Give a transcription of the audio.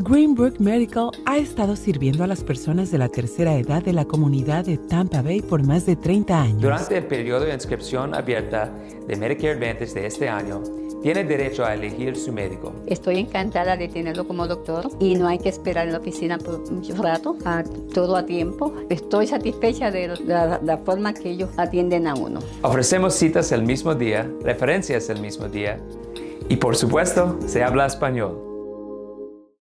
Greenbrook Medical ha estado sirviendo a las personas de la tercera edad de la comunidad de Tampa Bay por más de 30 años. Durante el periodo de inscripción abierta de Medicare Advantage de este año, tiene derecho a elegir su médico. Estoy encantada de tenerlo como doctor y no hay que esperar en la oficina por mucho rato, a, todo a tiempo. Estoy satisfecha de la, la forma que ellos atienden a uno. Ofrecemos citas el mismo día, referencias el mismo día y por supuesto se habla español.